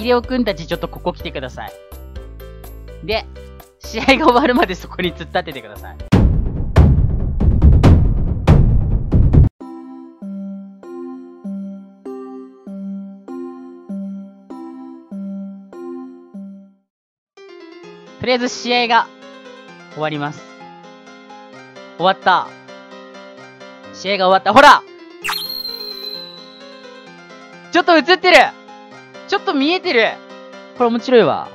秀夫くんたちちょっとここ来てください。で、試合が終わるまでそこに突っ立ててください。とりあえず試合が終わります。終わった。試合が終わった。ほらちょっと映ってるちょっと見えてるこれ面白いわ。